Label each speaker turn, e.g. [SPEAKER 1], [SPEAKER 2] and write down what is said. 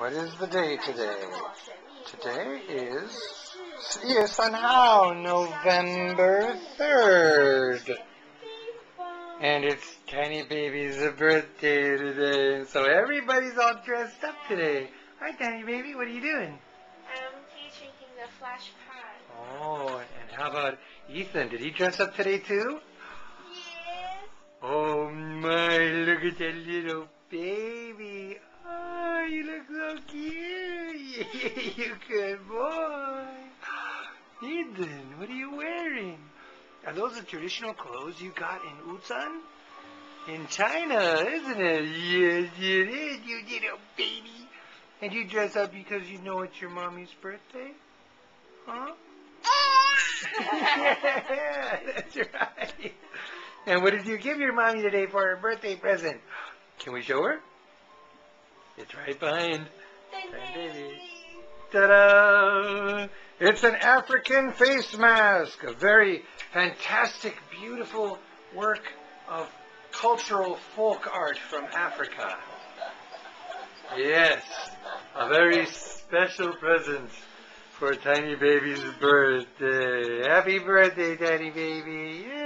[SPEAKER 1] What is the day today? Today is yes, on how November third, and it's Tiny Baby's birthday today. So everybody's all dressed up today. Hi, Tiny Baby. What are you doing?
[SPEAKER 2] I'm teaching the flash pad.
[SPEAKER 1] Oh, and how about Ethan? Did he dress up today too?
[SPEAKER 2] Yes.
[SPEAKER 1] Oh my! Look at that little baby. Oh, you look so cute. you good boy. Eden, what are you wearing? Are those the traditional clothes you got in Utsan? In China, isn't it? Yes, it is, you little baby. And you dress up because you know it's your mommy's birthday? Huh? Ah! yeah, that's right. And what did you give your mommy today for her birthday present? Can we show her? It's right behind. Baby. Ta-da! It's an African face mask, a very fantastic, beautiful work of cultural folk art from Africa. Yes, a very special present for Tiny Baby's birthday. Happy birthday, Tiny Baby!